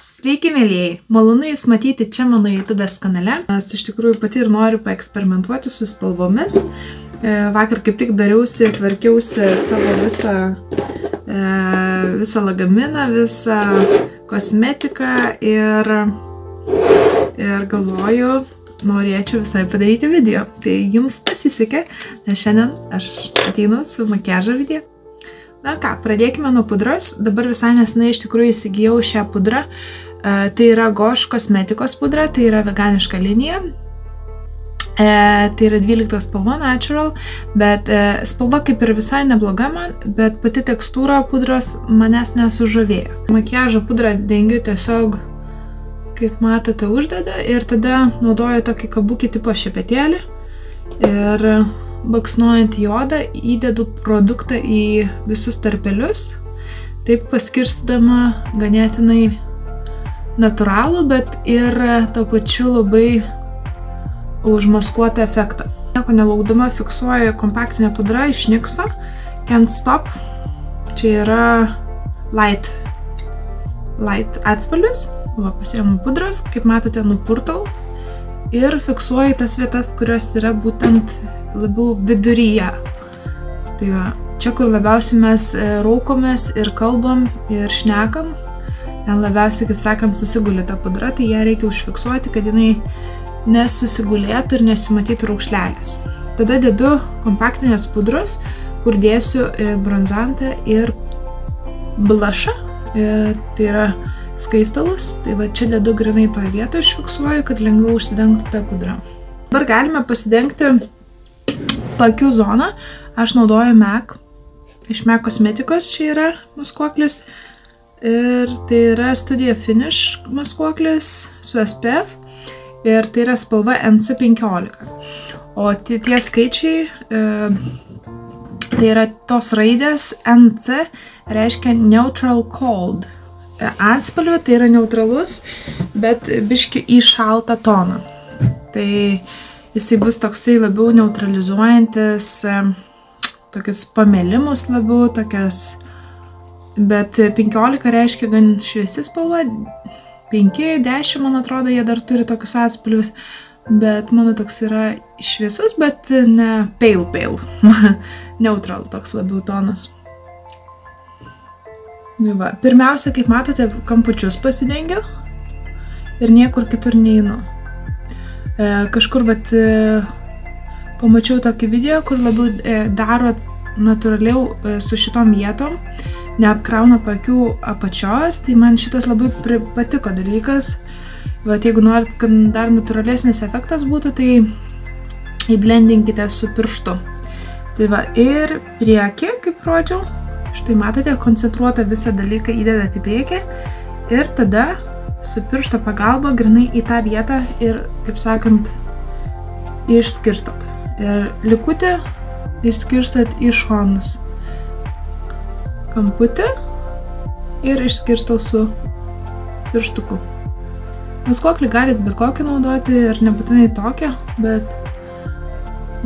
Sveiki, mėlyjei! Malonu Jūs matyti čia mano YouTube kanale. Aš iš tikrųjų pati ir noriu paeksperimentuoti su spalvomis. E, vakar kaip tik dariausi, tvarkiausi savo visą, e, visą lagaminą, visą kosmetiką ir, ir galvoju, norėčiau visai padaryti video. Tai jums pasisekė, nes šiandien aš ateinu su makiažo video. Na ką, pradėkime nuo pudros. Dabar visai nesenai iš tikrųjų įsigijau šią pudrą. E, tai yra Goš kosmetikos pudra, tai yra veganiška linija. E, tai yra 12 spalva natural, bet e, spalva kaip ir visai nebloga man, bet pati tekstūra pudros manęs nesužavėjo. Makiažo pudrą dengiu tiesiog, kaip matote, uždeda ir tada naudoju tokį kabukį tipo šepetėlį. Ir baksnuojant į odą įdedu produktą į visus tarpelius, taip paskirstydama ganėtinai natūralų, bet ir to pačiu labai užmaskuotą efektą. Nieko nelaukdama fiksuoju kompaktinę pudrą iš Nixo, Can't Stop. Čia yra light, light atspalvis. Va, pasiemu pudros, kaip matote, nupurtau ir fiksuoju tas vietas, kurios yra būtent labiau viduryje. Tai va, čia, kur labiausiai mes e, raukomės ir kalbam ir šnekam, ten labiausiai, kaip sakant, susigulė ta pudra, tai ją reikia užfiksuoti, kad jinai nesusigulėtų ir nesimatytų raukšlelės. Tada dedu kompaktinės pudros, kur dėsiu e, bronzantą ir blašą, e, tai yra skaistalus, tai va čia dedu grinai toje vietoje, užfiksuoju, kad lengviau užsidengtų tą pudrą. Dabar galime pasidengti pakių zoną. Aš naudoju MAC. Iš MAC kosmetikos čia yra maskuoklis. Ir tai yra Studio Finish maskuoklis su SPF. Ir tai yra spalva NC15. O tie, tie skaičiai, e, tai yra tos raidės NC, reiškia Neutral Cold. E, atspalvė tai yra neutralus, bet biški į šaltą toną. Tai jisai bus toksai labiau neutralizuojantis tokius pamelimus labiau, tokias, bet 15 reiškia gan šviesi spalva, 5-10 man atrodo jie dar turi tokius atspalvius, bet mano toks yra šviesus, bet ne pale pale, neutral toks labiau tonas. Nu va, pirmiausia, kaip matote, kampučius pasidengiu ir niekur kitur neinu. E, kažkur vat, e, pamačiau tokį video, kur labiau e, daro natūraliau su šitom vietom, neapkrauna pakių apačios, tai man šitas labai patiko dalykas. Vat jeigu norit, kad dar natūralesnis efektas būtų, tai įblendinkite su pirštu. Tai va, ir priekį, kaip rodžiau, štai matote, koncentruotą visą dalyką įdedat į priekį ir tada su piršto pagalba grinai į tą vietą ir, kaip sakant, išskirstot. Ir likutį išskirstot į šonus. Kamputį ir išskirstau su pirštuku. Viskuoklį galit bet kokį naudoti ir nebūtinai tokią, bet,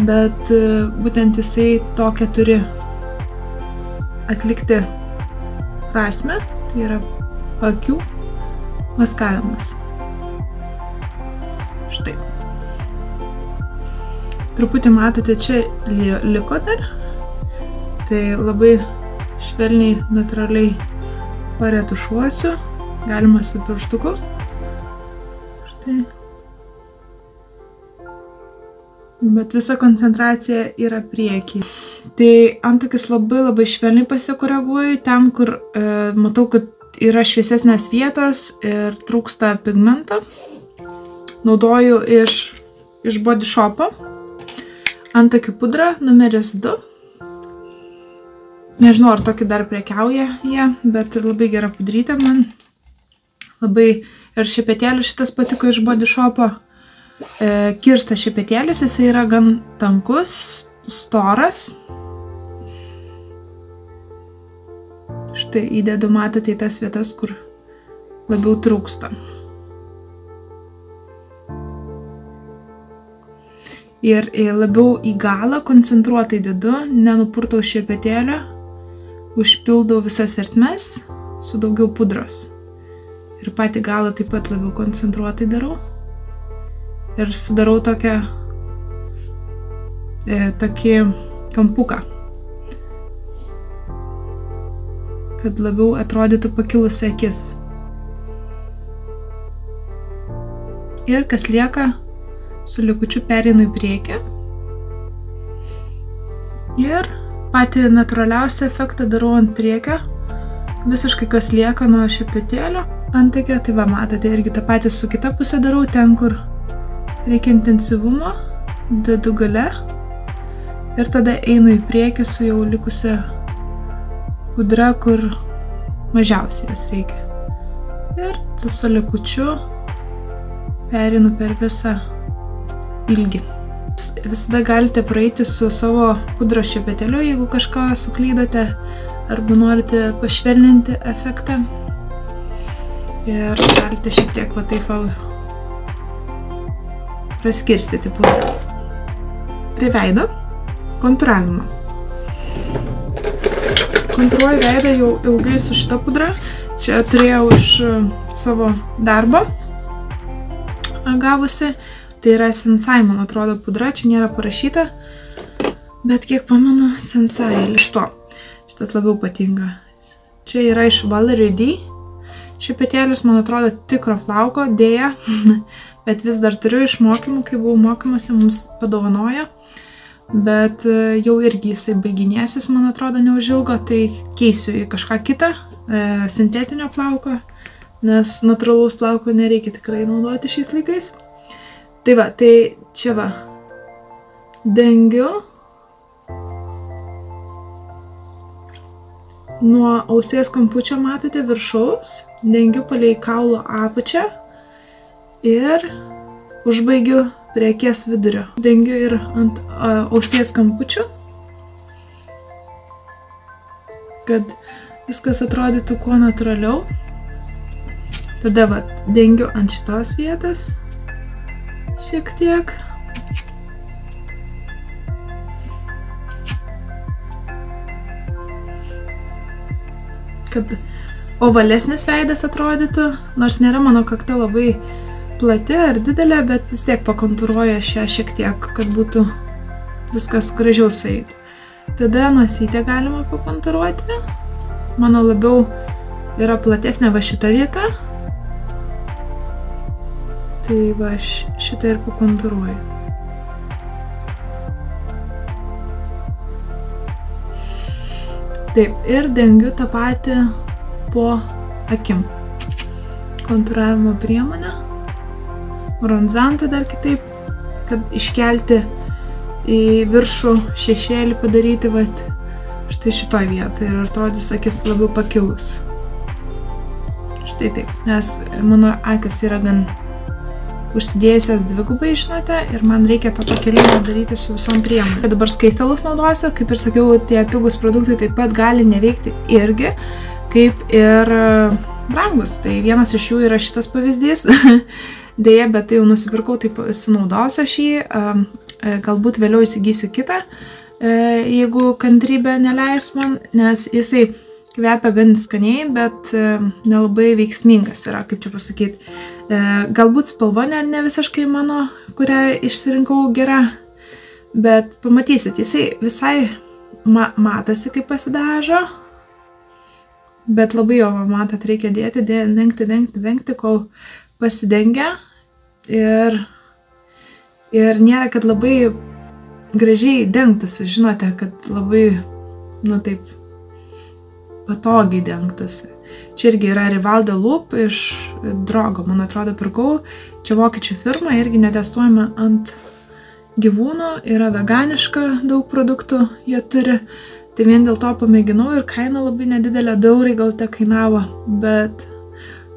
bet e, būtent jisai tokią turi atlikti prasme, tai yra akių maskavimas. Štai. Truputį matote, čia liko dar. Tai labai švelniai, natūraliai paretušuosiu. Galima su pirštuku. Štai. Bet visa koncentracija yra priekį. Tai antakis labai labai švelniai pasikoreguoju ten, kur e, matau, kad yra šviesesnės vietos ir trūksta pigmento. Naudoju iš, iš Body Shop'o antakių pudrą numeris 2. Nežinau, ar tokį dar prekiauja jie, bet labai gera pudrytė man. Labai ir šepetėlis šitas patiko iš Body Shop'o. E, kirsta šepetėlis, jis yra gan tankus, storas. Štai įdedu, matote, į tas vietas, kur labiau trūksta. Ir labiau į galą koncentruotai dedu, nenupurtau šepetėlio, užpildau visas ertmes su daugiau pudros. Ir patį galą taip pat labiau koncentruotai darau. Ir sudarau tokią, e, tokį kampuką. Kad labiau atrodytų pakilusi akis. Ir kas lieka, su likučiu perinu į priekį. Ir patį natūraliausią efektą darau ant priekio. Visiškai kas lieka nuo šepetėlio antakio, tai va matote irgi tą patį su kita pusė darau, ten kur reikia intensyvumo, dedu gale ir tada einu į priekį su jau likusia pudra, kur mažiausiai jas reikia. Ir tas su likučiu perinu per visą ilgį. Visada galite praeiti su savo pudros šepeteliu, jeigu kažką suklydote arba norite pašvelninti efektą. Ir galite šiek tiek va taip praskirstyti pudrą. Prie veido kontūravimo. Kontūruoju veidą jau ilgai su šita pudra. Čia turėjau iš savo darbo gavusi. Tai yra Sensai, man atrodo, pudra, čia nėra parašyta, bet kiek pamenu, Sensai iš to. Šitas labiau patinka. Čia yra iš Valerie D. Šipetėlis, man atrodo, tikro plauko, dėja, bet vis dar turiu iš mokymų, kai buvau mokymuose, mums padovanojo. Bet e, jau irgi jisai baiginėsis, man atrodo, neužilgo, tai keisiu į kažką kitą, e, sintetinio plauko, nes natūralaus plauko nereikia tikrai naudoti šiais laikais. Tai va, tai čia va. Dengiu. Nuo ausies kampučio matote viršaus, dengiu palei kaulo apačią ir užbaigiu prie akies vidurio. Dengiu ir ant a, ausies kampučio, kad viskas atrodytų kuo natūraliau. Tada va, dengiu ant šitos vietos šiek tiek. Kad ovalesnis veidas atrodytų, nors nėra mano kakta labai plati ar didelė, bet vis tiek pakontūruoja šią šiek tiek, kad būtų viskas gražiau sueitų. Tada nosytę galima pakontūruoti. Mano labiau yra platesnė va šita vieta, Tai va, šitą ir pakontūruoju. Taip, ir dengiu tą patį po akim. Kontūravimo priemonę. Bronzantą dar kitaip, kad iškelti į viršų šešėlį padaryti, va, štai šitoj vietoje ir atrodys akis labiau pakilus. Štai taip, nes mano akis yra gan užsidėjusios dvigubai, žinote, ir man reikia to pakelimo daryti su visom priemonėm. Dabar skaistalus naudosiu, kaip ir sakiau, tie pigus produktai taip pat gali neveikti irgi, kaip ir e, brangus. Tai vienas iš jų yra šitas pavyzdys. Deja, bet tai jau nusipirkau, tai sunaudosiu šį, e, galbūt vėliau įsigysiu kitą, e, jeigu kantrybė neleis man, nes jisai kvepia gan skaniai, bet nelabai veiksmingas yra, kaip čia pasakyti. E, galbūt spalva ne, ne visiškai mano, kurią išsirinkau gera, bet pamatysit, jisai visai ma matosi, kaip pasidažo, bet labai jo, matot, reikia dėti, dengti, dengti, dengti, kol pasidengia ir, ir nėra, kad labai gražiai dengtųsi, žinote, kad labai, nu taip, patogiai dengtųsi. Čia irgi yra Rivalda Loop iš Drogo, man atrodo, pirkau. Čia vokiečių firma, irgi netestuojama ant gyvūnų, yra veganiška, daug produktų jie turi. Tai vien dėl to pamėginau ir kaina labai nedidelė, daurai gal te kainavo, bet,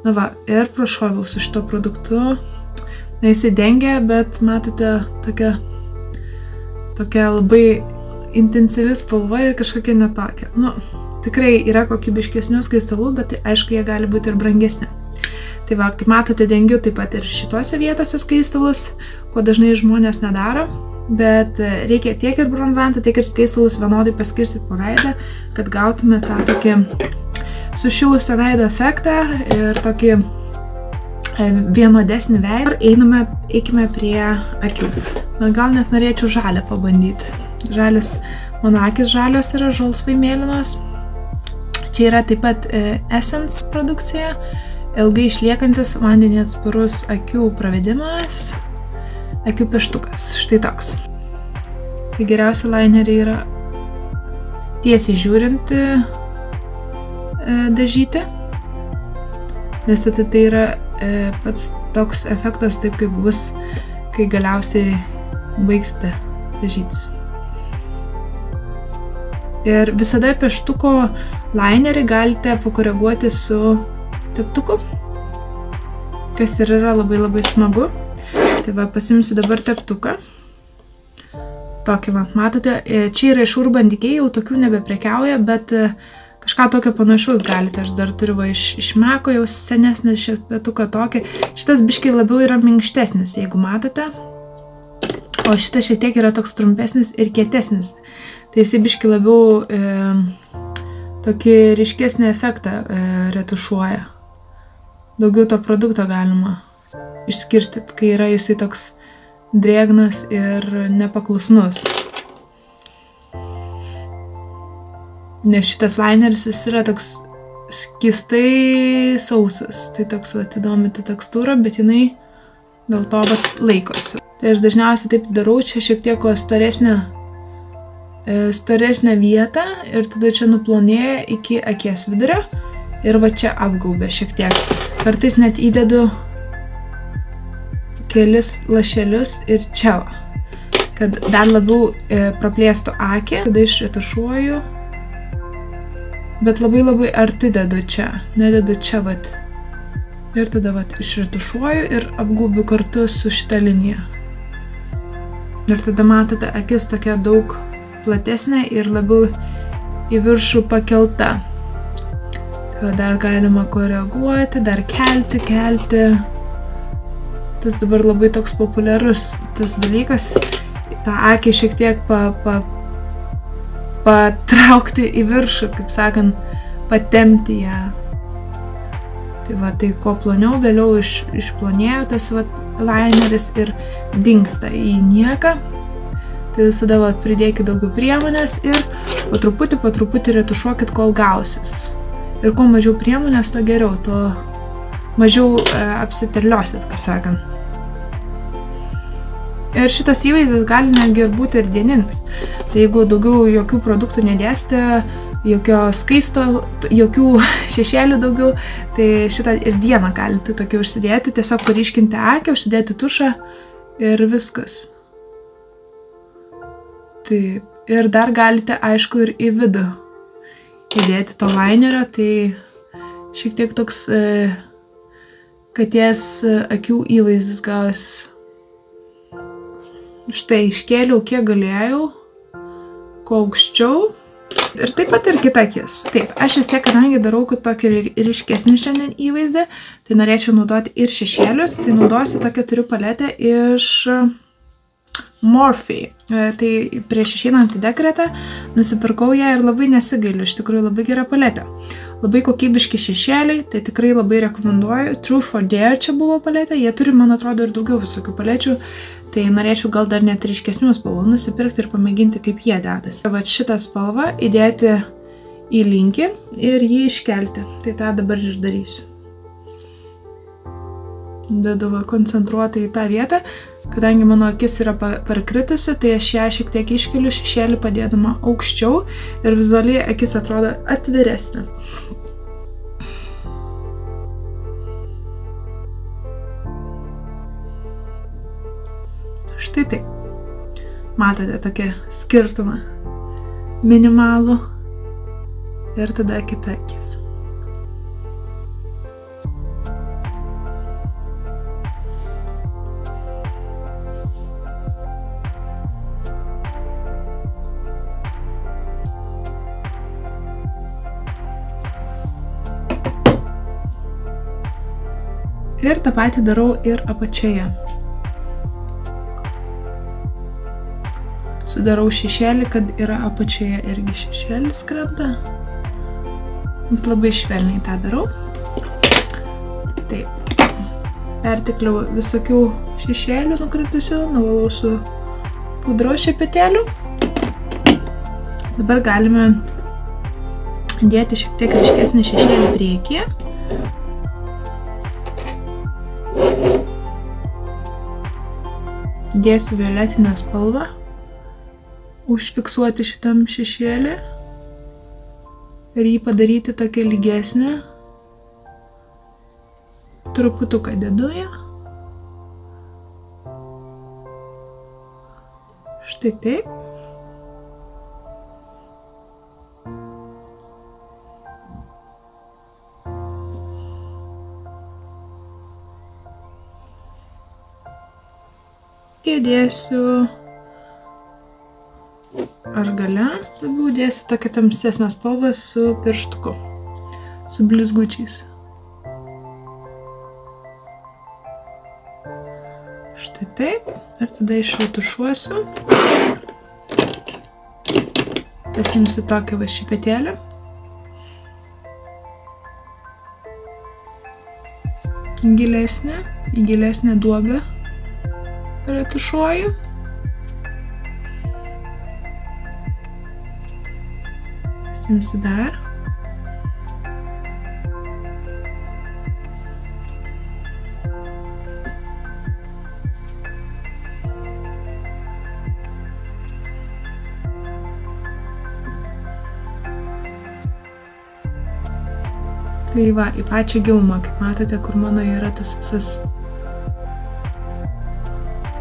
na va, ir prašoviau su šito produktu. Na, jisai dengia, bet matote, tokia, tokia labai intensyvi spalva ir kažkokia netokia. Nu, Tikrai yra kokybiškesnių skaistalų, bet tai, aišku, jie gali būti ir brangesni. Tai va, kaip matote, dengiu taip pat ir šitose vietose skaistalus, ko dažnai žmonės nedaro, bet reikia tiek ir bronzantą, tiek ir skaistalus vienodai paskirstyti po veidą, kad gautume tą tokį sušilusio veido efektą ir tokį e, vienodesnį veidą. Einame, eikime prie akių. Na, gal net norėčiau žalę pabandyti. Žalis, mano akis žalios yra žalsvai mėlynos. Čia yra taip pat e, Essence produkcija, ilgai išliekantis vandenį atsparus akių pravedimas, akių peštukas. Štai toks. Tai geriausi laineriai yra tiesiai žiūrinti dažyti, nes tada tai yra e, pats toks efektas, taip kaip bus, kai galiausiai baigsite dažytis. Ir visada pieštuko linerį galite pakoreguoti su teptuku, kas ir yra labai labai smagu. Tai va, pasimsiu dabar teptuką. Tokį, va, matote, čia yra iš Urban Decay, jau tokių nebeprekiauja, bet kažką tokio panašaus galite. Aš dar turiu va, iš, iš Meko jau senesnį šepetuką tokį. Šitas biškai labiau yra minkštesnis, jeigu matote. O šitas šiek tiek yra toks trumpesnis ir kietesnis. Tai jisai biškai labiau e, tokį ryškesnį efektą e, retušuoja. Daugiau to produkto galima išskirstyti, kai yra jisai toks drėgnas ir nepaklusnus. Nes šitas lineris jis yra toks skistai sausas. Tai toks va, įdomi ta tekstūra, bet jinai dėl to vat, laikosi. Tai aš dažniausiai taip darau, čia šiek tiek staresnė E, storesnę vietą ir tada čia nuplonėja iki akies vidurio ir va čia apgaubė šiek tiek. Kartais net įdedu kelis lašelius ir čia va, kad dar labiau e, praplėstų akį, tada išretušuoju, bet labai labai arti dedu čia, nededu čia vat. Ir tada vat išretušuoju ir apgaubiu kartu su šita linija. Ir tada matote, akis tokia daug platesnė ir labiau į viršų pakelta. Tai dar galima koreguoti, dar kelti, kelti. Tas dabar labai toks populiarus tas dalykas, tą akį šiek tiek pa, pa, patraukti į viršų, kaip sakant, patemti ją. Tai va, tai kuo ploniau, vėliau iš, išplonėjo tas va, lineris ir dinksta į nieką. Tai visada va, pridėkit daugiau priemonės ir po truputį, po truputį retušuokit, kol gausis. Ir kuo mažiau priemonės, to geriau, tuo mažiau e, apsiterliosit, kaip sakant. Ir šitas įvaizdis gali netgi ir būti ir dieninis. Tai jeigu daugiau jokių produktų nedėsite, jokio skaisto, jokių šešėlių daugiau, tai šitą ir dieną galite tokį užsidėti, tiesiog paryškinti akį, užsidėti tušą ir viskas. Taip. Ir dar galite, aišku, ir į vidų įdėti to lainerio, tai šiek tiek toks e, katės e, akių įvaizdis gausis. Štai iškėliau, kiek galėjau, kuo aukščiau. Ir taip pat ir kita akis. Taip, aš vis tiek, kadangi darau tokį ryškesnį šiandien įvaizdį, tai norėčiau naudoti ir šešėlius. Tai naudosiu tokią turiu paletę iš Morphe. E, tai prieš išeinant į dekretą nusipirkau ją ir labai nesigailiu, iš tikrųjų labai gera paletė. Labai kokybiški šešėliai, tai tikrai labai rekomenduoju. True for Dare čia buvo paletė, jie turi, man atrodo, ir daugiau visokių palečių, tai norėčiau gal dar net ryškesnių spalvų nusipirkti ir pamėginti, kaip jie dedasi. Va šitą spalvą įdėti į linkį ir jį iškelti. Tai tą dabar ir darysiu. Dedu va koncentruotai į tą vietą, Kadangi mano akis yra parkritusi, tai aš ją šiek tiek iškeliu šešėlį padėdama aukščiau ir vizualiai akis atrodo atviresnė. Štai taip. Matote tokį skirtumą. Minimalų ir tada kita akis. Ir tą patį darau ir apačioje. Sudarau šešėlį, kad yra apačioje irgi šešėlis krenta. Bet labai švelniai tą darau. Taip. pertekliau visokių šešėlių nukritusių, nuvalau su pudros šepetėliu. Dabar galime dėti šiek tiek ryškesnį šešėlį priekyje. Dėsiu violetinę spalvą, užfiksuoti šitam šešėlį ir jį padaryti tokia lygesnė. Truputuką dedu ją. Štai taip. Įdėsiu ar gale labiau dėsiu tokią tamsesnę spalvą su pirštuku, su blizgučiais. Štai taip. Ir tada išretušuosiu. Pasimsiu tokią va šipetėlį. Gilesnė, į gilesnę duobę retušuoju. Pasimsiu dar. Tai va, į pačią gilumą, kaip matote, kur mano yra tas visas.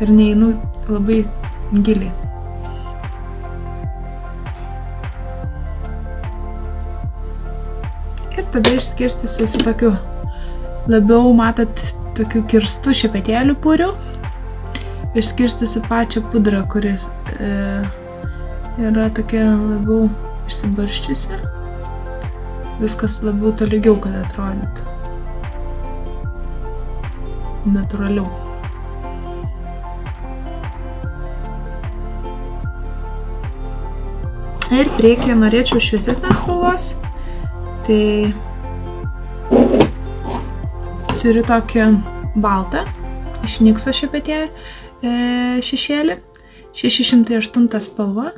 Ir neinu labai giliai. Tada išskirstysiu su tokiu labiau, matot, tokiu kirstu šepetėlių pūriu. Išskirstysiu pačią pudrą, kuris e, yra tokia labiau išsibarščiusi viskas labiau tolygiau, kad atrodytų. Naturaliau. Ir priekyje norėčiau šviesesnės spalvos. Tai turiu tokį baltą iš Nikso šepetėlį e, šešėlį. 608 spalva.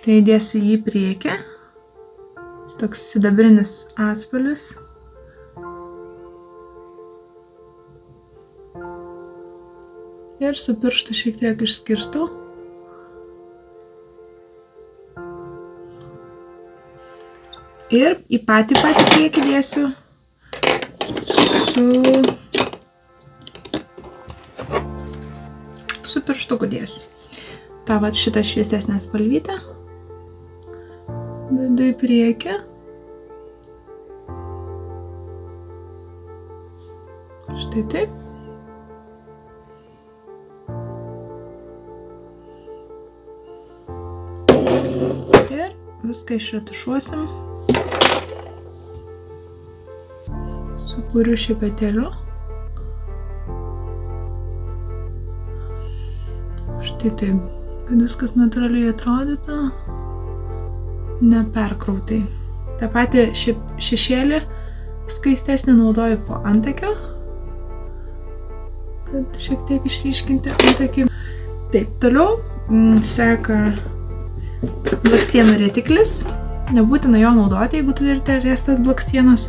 Tai įdėsiu jį priekį toks sidabrinis atspalvis. Ir su pirštu šiek tiek išskirstau. Ir į patį patį priekį dėsiu su, su pirštuku dėsiu. Ta vat šitą šviesesnę spalvytę dedu į priekį. Štai taip. Ir viską išretušuosim puriu šepetėliu. Štai taip, kad viskas natūraliai atrodytų neperkrautai. Ta pati šešėlį skaistesnį naudoju po antakio, kad šiek tiek išryškinti antakį. Taip, toliau m, seka blakstienų retiklis. Nebūtina jo naudoti, jeigu turite riestas blakstienas.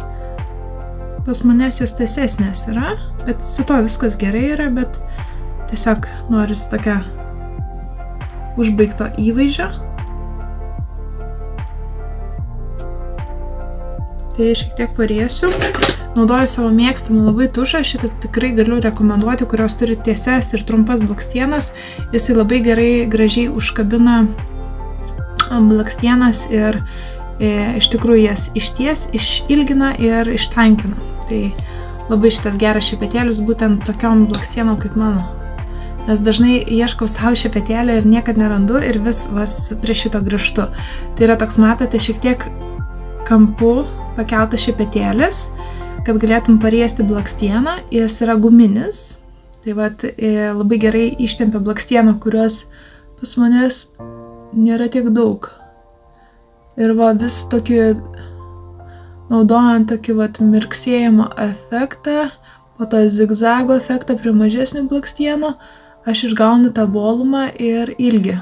Pas manęs jos tiesesnės yra, bet su to viskas gerai yra, bet tiesiog noris tokia užbaigto įvaizdžio. tai šiek tiek pariesiu. Naudoju savo mėgstamą labai tušą, šitą tikrai galiu rekomenduoti, kurios turi tiesias ir trumpas blakstienas. Jisai labai gerai, gražiai užkabina blakstienas ir e, iš tikrųjų jas išties, išilgina ir ištankina. Tai labai šitas geras šepetėlis būtent tokiom blakstienom kaip mano. Nes dažnai ieškau savo šepetėlį ir niekad nerandu ir vis vas prie šito grįžtu. Tai yra toks, matote, šiek tiek kampu pakeltas šepetėlis, kad galėtum pariesti blakstieną jis yra guminis. Tai vat e, labai gerai ištempia blakstieną, kurios pas manęs nėra tiek daug. Ir va vis tokį naudojant tokį vat mirksėjimo efektą, po to zigzago efektą prie mažesnių blakstienų, aš išgaunu tą volumą ir ilgį.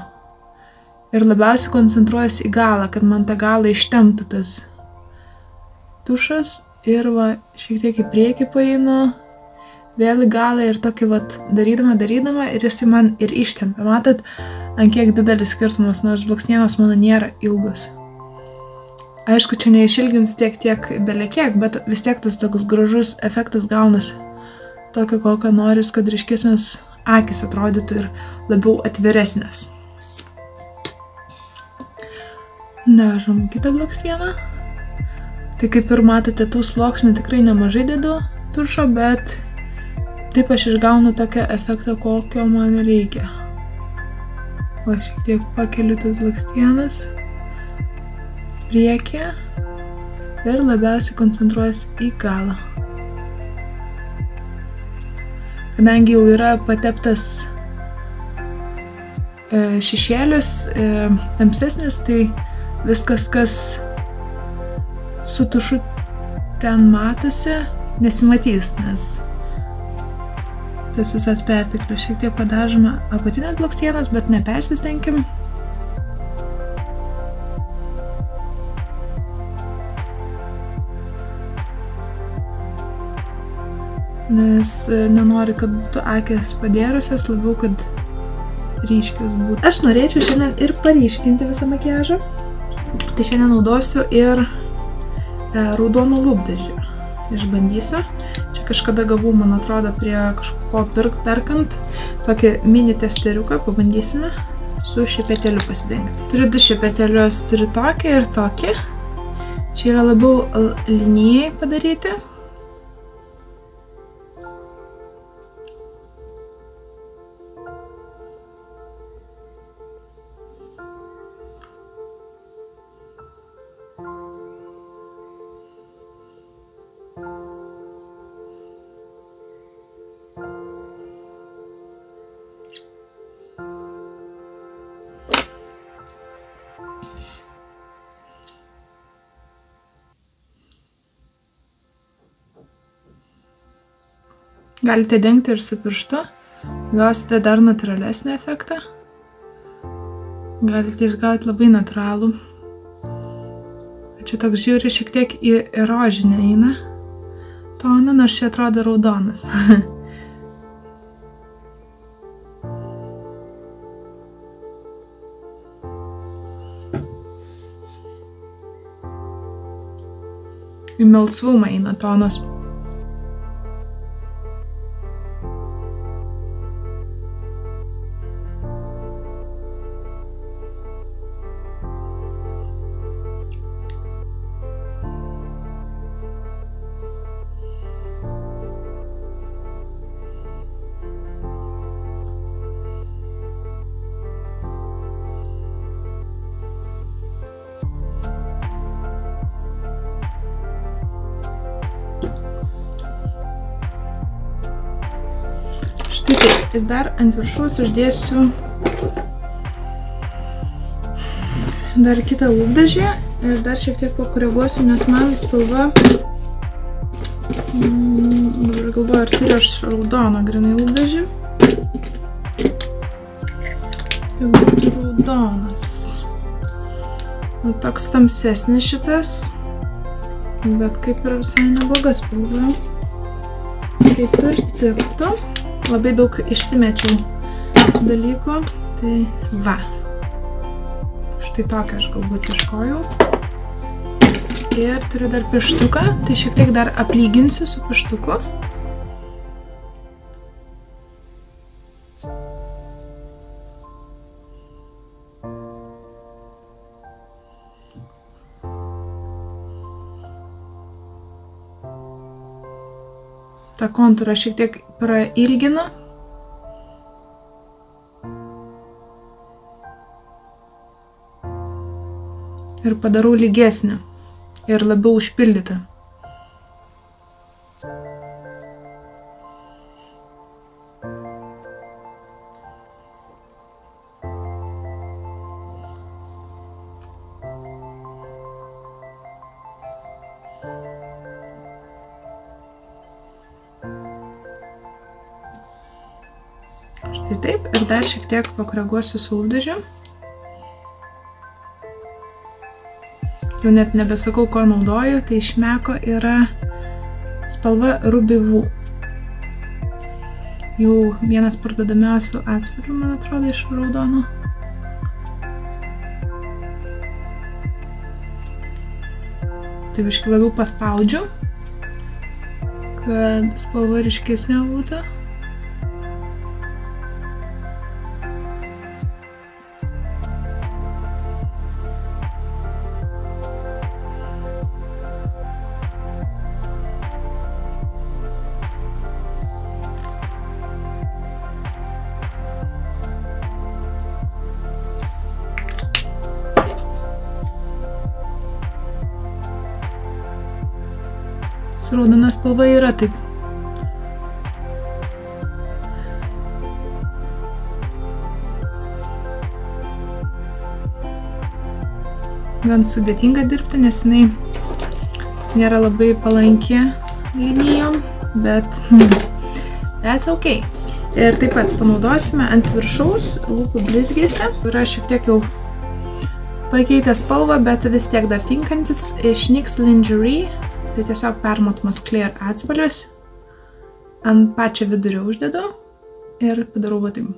Ir labiausiai koncentruojuosi į galą, kad man tą galą ištemptų tas tušas ir va, šiek tiek į priekį painu, vėl į galą ir tokį va, darydama, darydama ir jisai man ir ištempia. Matot, ant kiek didelis skirtumas, nors blakstienos mano nėra ilgos. Aišku, čia neišilgins tiek, tiek belekiek, bet vis tiek tas toks gražus efektas gaunasi. Tokio, kokio noris, kad ryškesnės akis atrodytų ir labiau atviresnės. Nežom kitą blakstieną. Tai kaip ir matote, tų sluoksnių tikrai nemažai dedu tušo, bet taip aš išgaunu tokią efektą, kokio man reikia. O šiek tiek pakeliu tas blakstienas priekį ir labiausiai koncentruojuosi į galą. Kadangi jau yra pateptas e, šešėlis e, tamsesnis, tai viskas, kas su tušu ten matosi, nesimatys, nes tas visas perteklius šiek tiek padažome apatinės blakstienas, bet nepersistengim. Nes e, nenori, kad akės padėrusios, labiau, kad ryškios būtų. Aš norėčiau šiandien ir paryškinti visą makiažą. Tai šiandien naudosiu ir e, raudoną lūpdažį. Išbandysiu. Čia kažkada gavau, man atrodo, prie kažko pirk, perkant tokį mini testeriuką. Pabandysime su šepeteliu pasidengti. Turiu du šepetelius, turiu tokį ir tokį. Čia yra labiau linijai padaryti. Galite dengti ir su pirštu, gausite dar natūralesnį efektą. Galite išgauti labai natūralų. Čia toks žiūri šiek tiek į rožinę eina toną, nors čia atrodo raudonas. į melsvumą eina tonos. Ir dar ant viršaus uždėsiu dar kitą lūpdažį ir dar šiek tiek pakoreguosiu, nes man spalva, mm, dabar galvoju, ar turiu aš raudoną grinai lūpdažį. Raudonas. Toks tamsesnis šitas, bet kaip ir visai neblogas spalva. Kaip ir tiktų labai daug išsimečiau dalykų, tai va. Štai tokią aš galbūt iškojau. Ir turiu dar pištuką, tai šiek tiek dar aplyginsiu su pištuku. Tą kontūrą šiek tiek prailginu. Ir padarau lygesnį ir labiau užpildytą. Dar šiek tiek pakoreguosiu su lūpdažiu. Jau net nebesakau, ko naudoju, tai iš meko yra spalva rubivų. Jau vienas parduodamiausių atspalvių, man atrodo, iš raudonų. Tai biškai labiau paspaudžiu, kad spalva ryškesnė būtų. Raudona spalva yra taip. Gan sudėtinga dirbti, nes jinai nėra labai palanki linijom, bet hmm, that's ok. Ir taip pat panaudosime ant viršaus lūpų blizgėse. Yra šiek tiek jau pakeitę spalvą, bet vis tiek dar tinkantis iš NYX Lingerie tai tiesiog permatomas clear atspalvis. Ant pačio vidurio uždedu ir padarau va taip.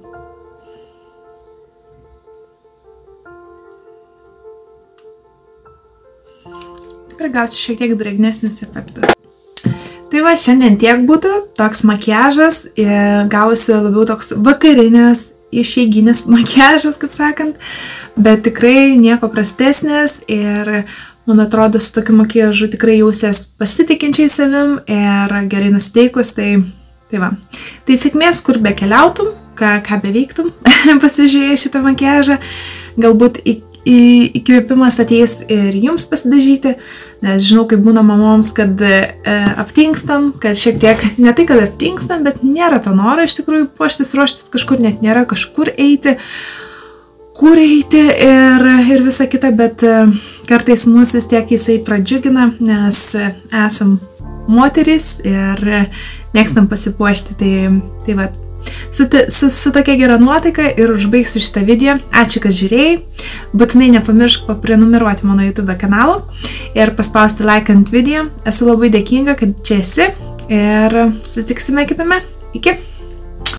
Ir gausiu šiek tiek drėgnesnis efektas. Tai va, šiandien tiek būtų toks makiažas, gausiu labiau toks vakarinės, išeiginis makiažas, kaip sakant, bet tikrai nieko prastesnės ir man atrodo, su tokiu makiažu tikrai jausies pasitikinčiai savim ir gerai nusteikus, tai, tai va. Tai sėkmės, kur be keliautum, ką, ką beveiktum, pasižiūrėjai šitą makiažą, galbūt į, įkvėpimas ateis ir jums pasidažyti, nes žinau, kaip būna mamoms, kad e, aptinkstam, kad šiek tiek, ne tai, kad aptinkstam, bet nėra to noro iš tikrųjų puoštis, ruoštis kažkur, net nėra kažkur eiti kur eiti ir, ir visa kita, bet e, kartais mus vis tiek jisai pradžiugina, nes esam moteris ir mėgstam pasipuošti. Tai, tai va, su, su, su tokia gera nuotaika ir užbaigsiu šitą video. Ačiū, kad žiūrėjai. Būtinai nepamiršk paprenumeruoti mano YouTube kanalą ir paspausti like ant video. Esu labai dėkinga, kad čia esi ir susitiksime kitame. Iki.